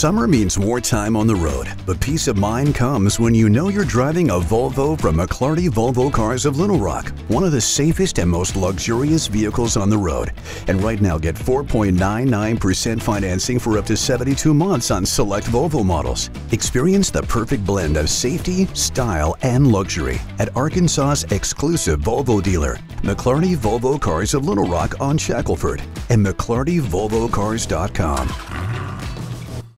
Summer means more time on the road, but peace of mind comes when you know you're driving a Volvo from McLarty Volvo Cars of Little Rock, one of the safest and most luxurious vehicles on the road. And right now, get 4.99% financing for up to 72 months on select Volvo models. Experience the perfect blend of safety, style, and luxury at Arkansas's exclusive Volvo dealer, McLarty Volvo Cars of Little Rock on Shackleford, and McLartyVolvoCars.com.